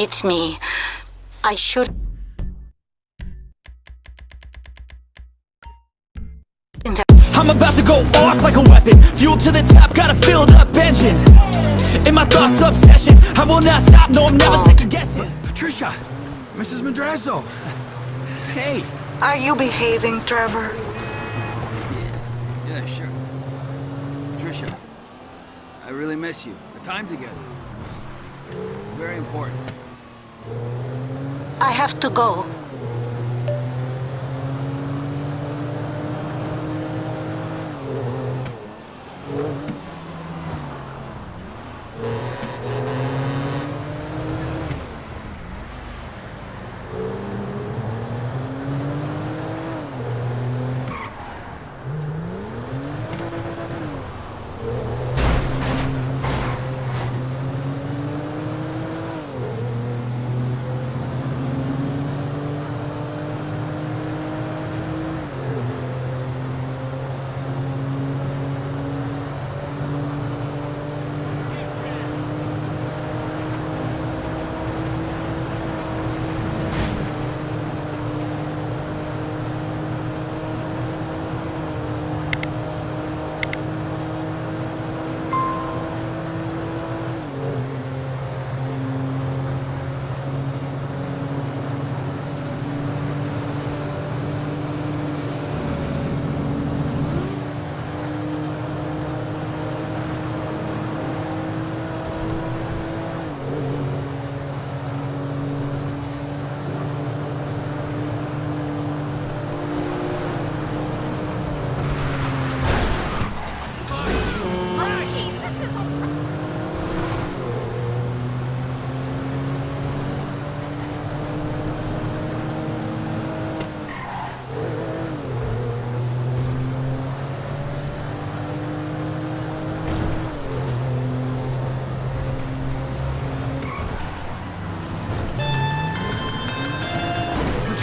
It's me. I should. I'm about to go off like a weapon Fuel to the top, got a filled up engine In my thoughts, obsession I will not stop, no, I'm never second guessing Patricia, Mrs. Madrazo. Hey. Are you behaving, Trevor? Yeah, sure. Patricia, I really miss you. The time together. Very important. I have to go.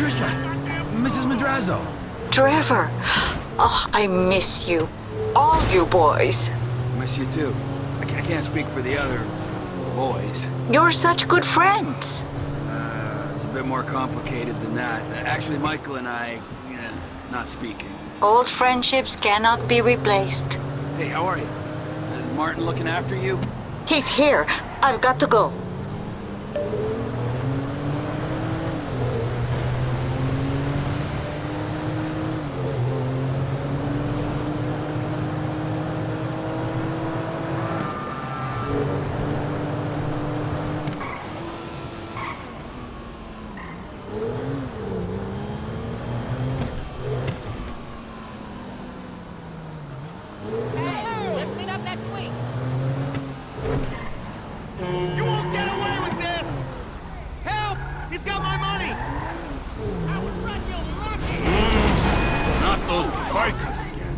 Patricia, Mrs. Madrazo. Trevor. Oh, I miss you. All you boys. Miss you too. I can't, speak for the other boys. You're such good friends. Uh, it's a bit more complicated than that. Actually, Michael and I, yeah, not speaking. Old friendships cannot be replaced. Hey, how are you? Is Martin looking after you? He's here. I've got to go. Hey, let's meet up next week. You won't get away with this! Help! He's got my money! I was real lucky. Not those bikers again.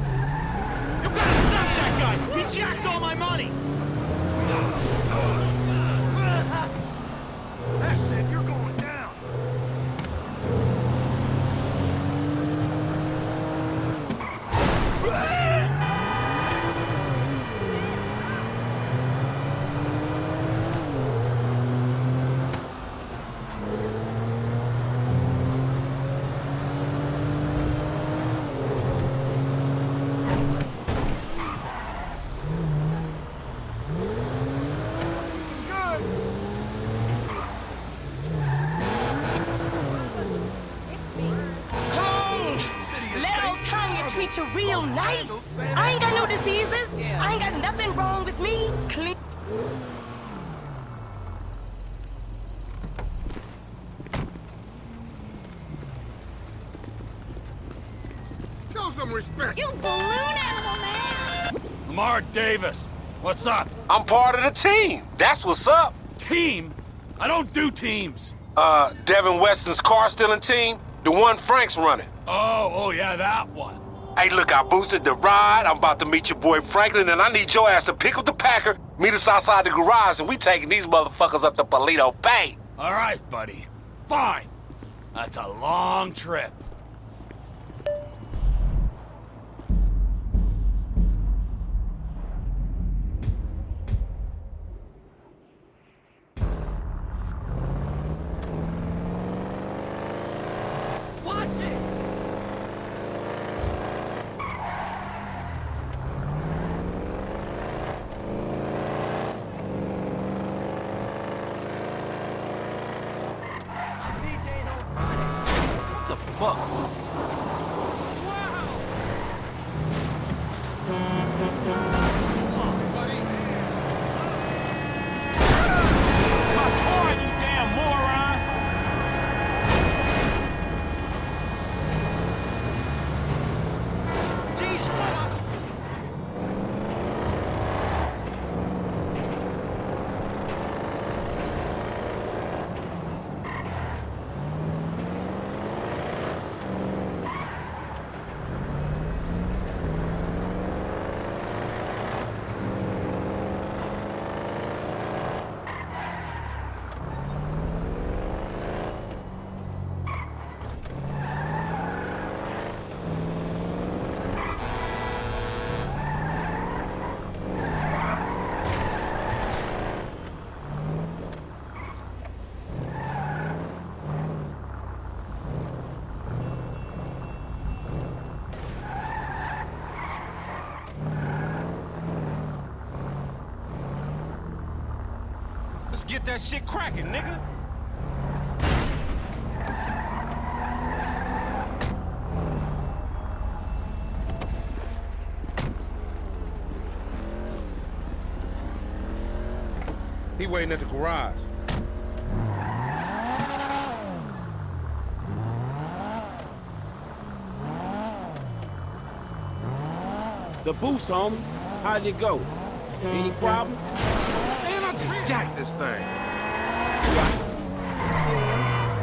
You gotta stop that guy! He jacked all my money! That's it, you're going down! Come on. Let old Tanya treat you nice. I ain't got no diseases. I ain't got nothing wrong with me. Clean. Show some respect. You balloon animal, man. Lamar Davis, what's up? I'm part of the team. That's what's up. Team? I don't do teams. Uh, Devin Weston's car stealing team, the one Frank's running. Oh, oh yeah, that one. Hey, look, I boosted the ride. I'm about to meet your boy Franklin, and I need your ass to pick up the Packer, meet us outside the garage, and we taking these motherfuckers up to Paleto Bay. All right, buddy. Fine. That's a long trip. fuck? My car, you damn moron! Jesus! Let's get that shit cracking, nigga. He waiting at the garage. The boost, homie. How'd it go? Any mm-hmm. problem? Just jacked this thing.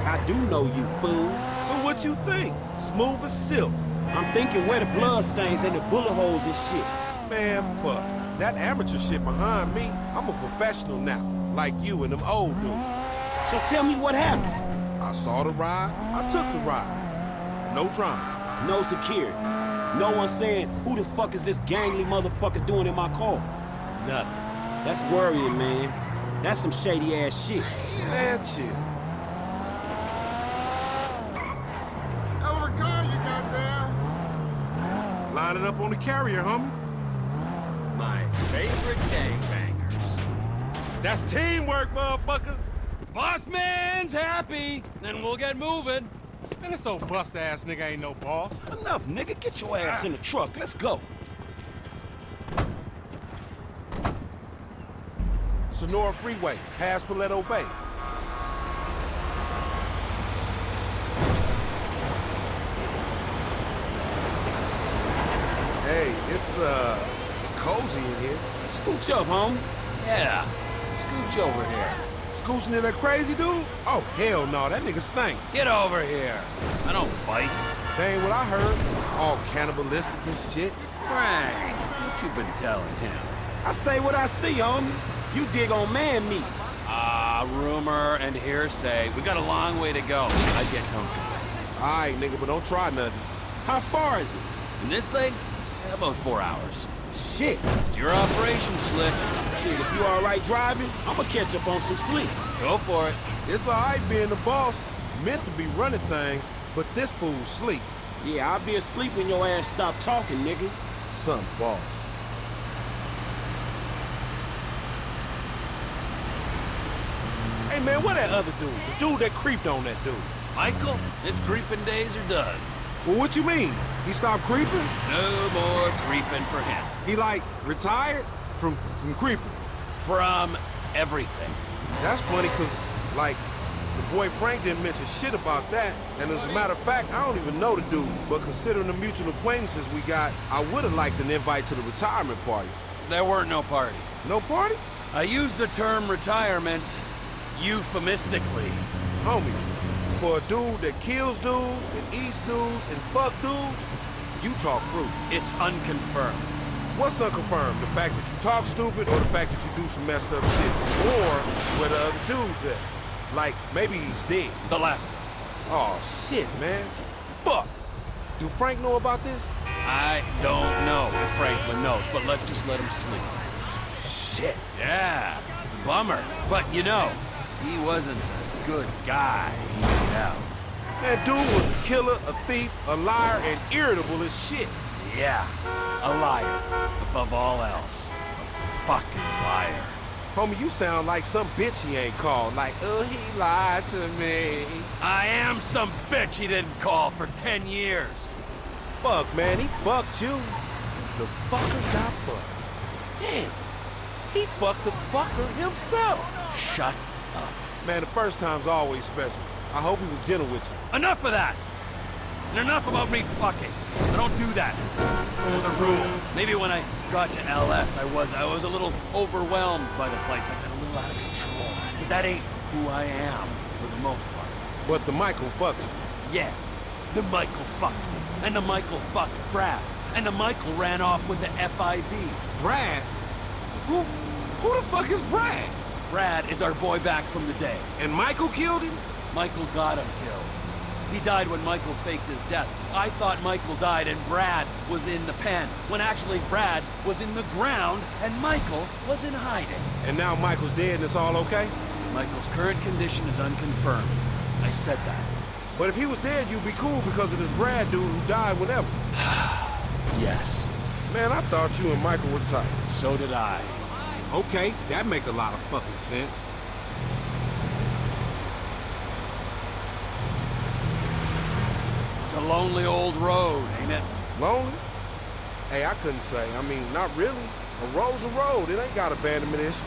I do know you, fool. So what you think? Smooth as silk. I'm thinking where the blood stains and the bullet holes and shit. Man, fuck. That amateur shit behind me, I'm a professional now. Like you and them old dudes. So tell me what happened. I saw the ride, I took the ride. No drama. No security. No one saying, who the fuck is this gangly motherfucker doing in my car? Nothing. That's worrying, man. That's some shady ass shit. Man, chill. Hell of a car you got there. Line it up on the carrier, homie. My favorite gangbangers. That's teamwork, motherfuckers. Boss man's happy, then we'll get moving. And this old bust ass nigga ain't no boss. Enough, nigga. Get your ass in the truck. Let's go. Senora Freeway, past Paleto Bay. Hey, it's uh cozy in here. Scooch up, homie. Yeah, scooch over here. Scooching in that crazy dude? Oh hell no, that nigga stink. Get over here. I don't bite. That ain't what I heard. All cannibalistic and shit. Frank, what you been telling him? I say what I see, homie. You dig on man meat. Ah, rumor and hearsay. We got a long way to go. I get comfortable. Alright, nigga, but don't try nothing. How far is it? And this thing? About four hours. Shit. It's your operation, Slick. Shit, if you all right driving, I'ma catch up on some sleep. Go for it. It's alright being the boss. Meant to be running things, but this fool sleep. Yeah, I'll be asleep when your ass stop talking, nigga. Son boss. Hey man, what that other dude? The dude that creeped on that dude. Michael, his creeping days are done. Well, what you mean? He stopped creeping? No more creeping for him. He like retired from from creeping. From everything. That's funny cause like the boy Frank didn't mention shit about that. And as a matter of fact, I don't even know the dude. But considering the mutual acquaintances we got, I would have liked an invite to the retirement party. There weren't no party. No party? I used the term retirement euphemistically. Homie, for a dude that kills dudes and eats dudes and fuck dudes, you talk fruit. It's unconfirmed. What's unconfirmed? The fact that you talk stupid or the fact that you do some messed up shit? Or where the other dude's at? Like, maybe he's dead. The last one. Oh, shit, man. Fuck. Do Frank know about this? I don't know if Franklin knows, but let's just let him sleep. Shit. Yeah, it's a bummer. But you know, he wasn't a good guy he made out. That dude was a killer, a thief, a liar, and irritable as shit. Yeah, a liar. Above all else, a fucking liar. Homie, you sound like some bitch he ain't called. Like, oh, he lied to me. I am some bitch he didn't call for 10 years. Fuck, man, he fucked you. The fucker got fucked. Damn. He fucked the fucker himself. Shut up. Man, the first time's always special. I hope he was gentle with you. Enough of that! And enough about me fucking. I don't do that. There's a rule. Maybe when I got to LS, I was I was a little overwhelmed by the place. I got a little out of control. But that ain't who I am, for the most part. But the Michael fucked you. Yeah, the Michael fucked me. And the Michael fucked Brad. And the Michael ran off with the FIB. Brad? Who, who the fuck is Brad? Brad is our boy back from the day. And Michael killed him? Michael got him killed. He died when Michael faked his death. I thought Michael died and Brad was in the pen, when actually Brad was in the ground and Michael was in hiding. And now Michael's dead and it's all okay? Michael's current condition is unconfirmed. I said that. But if he was dead, you'd be cool because of this Brad dude who died whenever. yes. Man, I thought you and Michael were tight. So did I. Okay, that make a lot of fucking sense. It's a lonely old road, ain't it? Lonely? Hey, I couldn't say. I mean, not really. A road's a road. It ain't got abandonment issues.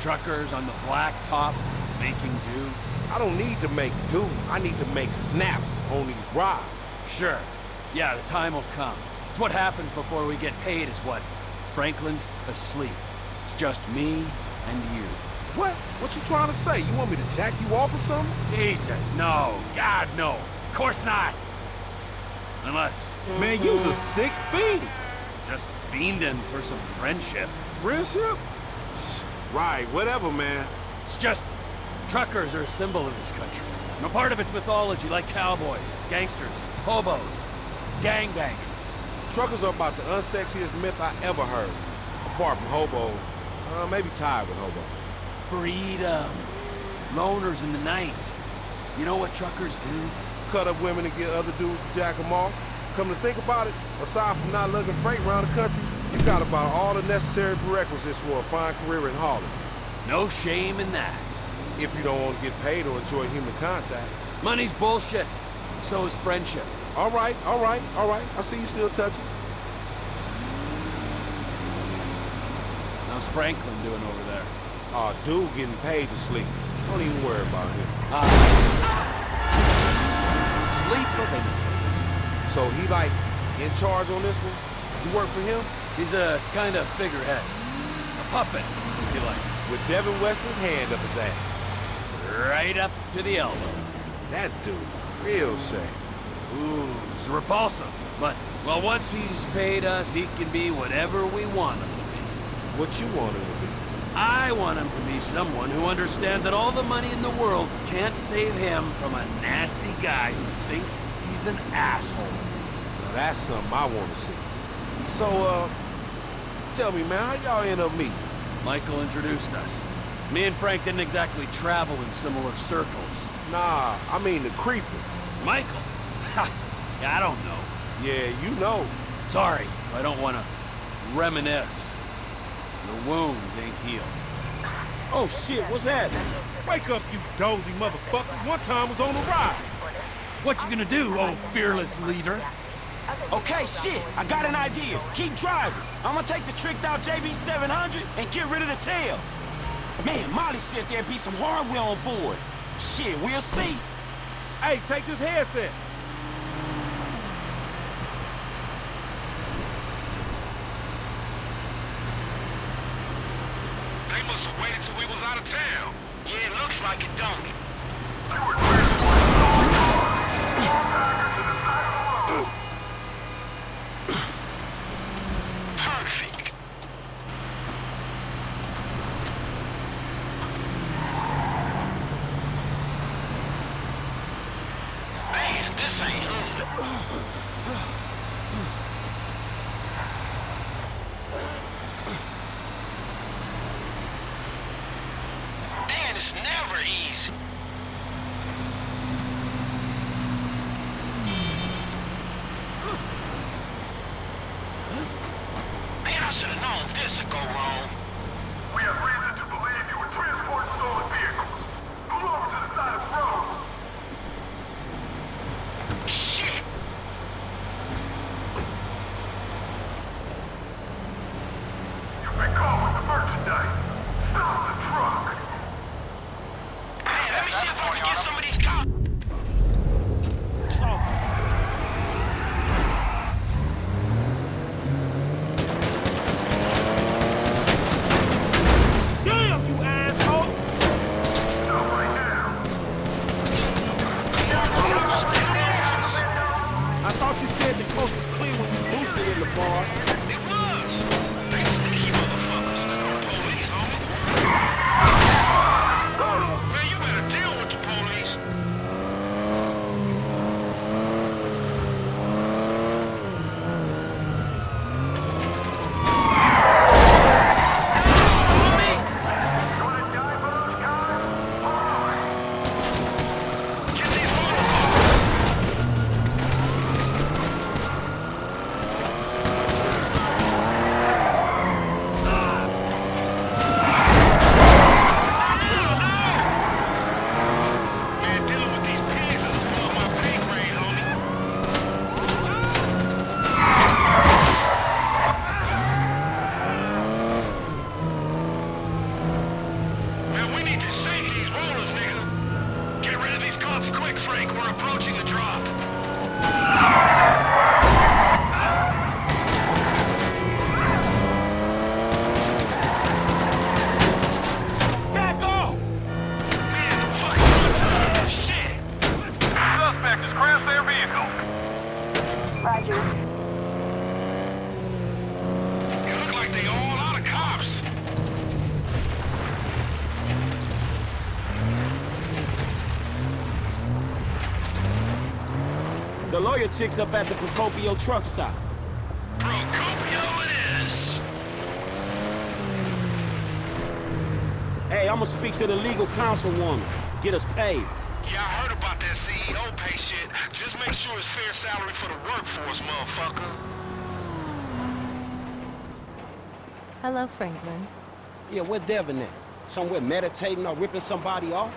Truckers on the black top making do. I don't need to make do. I need to make snaps on these rides. Sure. Yeah, the time will come. It's what happens before we get paid is what? Franklin's asleep. Just me and you. What? What you trying to say? You want me to jack you off or something? Jesus, no. God, no. Of course not. Unless... Man, you's a sick fiend. Just fiending for some friendship. Friendship? Right, whatever, man. It's just... Truckers are a symbol of this country. And a part of its mythology, like cowboys, gangsters, hobos, gangbangers. Truckers are about the unsexiest myth I ever heard. Apart from hobos. Uh, maybe tired with hobos. Freedom. Loners in the night. You know what truckers do? Cut up women and get other dudes to jack them off. Come to think about it, aside from not lugging freight around the country, you got about all the necessary prerequisites for a fine career in haulage. No shame in that. If you don't want to get paid or enjoy human contact. Money's bullshit. So is friendship. All right, all right, all right. I see you still touching. Franklin doing over there? Aw, uh, dude getting paid to sleep. Don't even worry about him. Uh, sleep of innocence. So he like in charge on this one? You work for him? He's a kind of figurehead. A puppet, if you like. With Devin Weston's hand up his ass. Right up to the elbow. That dude, real shame. Ooh, it's repulsive. But, well, once he's paid us, he can be whatever we want him. What you want him to be? I want him to be someone who understands that all the money in the world can't save him from a nasty guy who thinks he's an asshole. Now that's something I want to see. So, uh, tell me, man, how y'all end up meeting? Michael introduced us. Me and Frank didn't exactly travel in similar circles. Nah, I mean the creeper. Michael? Ha! yeah, I don't know. Yeah, you know. Sorry, I don't want to reminisce. The wounds ain't healed. Oh shit, what's that? Wake up, you dozy motherfucker. One time was on the ride. What you gonna do, old fearless leader? Okay, shit, I got an idea. Keep driving. I'm gonna take the tricked out JB700 and get rid of the tail. Man, Molly said there'd be some hardware on board. Shit, we'll see. Hey, take this headset. They must have waited till we was out of town. Yeah, it looks like it, don't it? Perfect. Man, this ain't hood. Man, never. Man, I should have known this would go wrong. Chick's up at the Procopio truck stop. Procopio it is. Hey, I'ma speak to the legal councilwoman. Get us paid. Yeah, I heard about that CEO pay shit. Just make sure it's fair salary for the workforce, motherfucker. Hello, Franklin. Yeah, where Devin at? Somewhere meditating or ripping somebody off?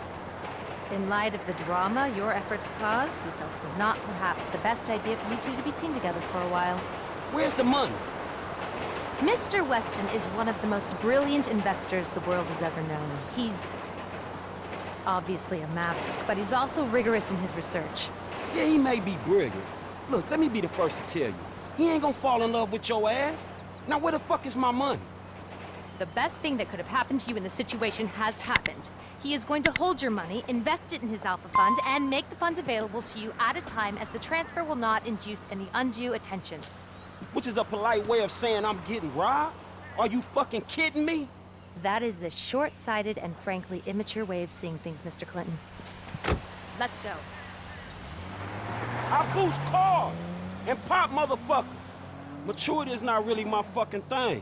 In light of the drama your efforts caused, we felt it was not perhaps the best idea for you two to be seen together for a while. Where's the money? Mr. Weston is one of the most brilliant investors the world has ever known. He's obviously a maverick, but he's also rigorous in his research. Yeah, he may be brilliant. Look, let me be the first to tell you. He ain't gonna fall in love with your ass. Now where the fuck is my money? The best thing that could have happened to you in the situation has happened. He is going to hold your money, invest it in his Alpha Fund, and make the funds available to you at a time as the transfer will not induce any undue attention. Which is a polite way of saying I'm getting robbed? Are you fucking kidding me? That is a short-sighted and frankly immature way of seeing things, Mr. Clinton. Let's go. I boost cars and pop motherfuckers. Maturity is not really my fucking thing.